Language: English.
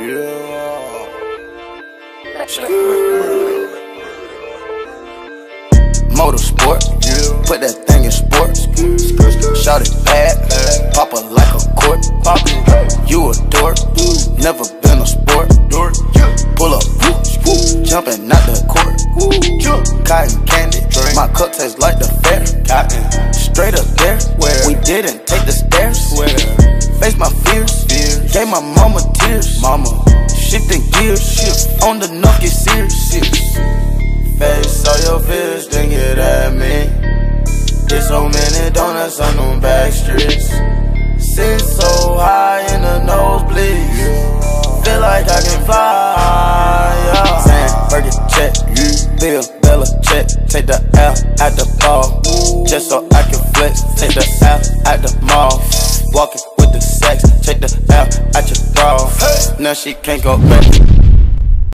Yeah. Motorsport, Yeah. put that thing in sports. Shout it bad, pop it like a court. Pop. You a dork, never been a sport. Dork. Pull up, jumping out the court. Cotton candy, my cup tastes like the fair. Cotton. Straight up there, Where? we didn't take the stairs. Face my. Gave my mama tears. Mama. Shifting gears, shift on the knock, get serious. Face all your fears, then get at me. There's so many donuts on them back streets. Sit so high in the nosebleeds. Feel like I can fly. Yeah. Sandberg check, Bill Bella check. Take the L at the ball, just so I can flex. Take the L at the mall. Walking at your bra. Now she can't go back.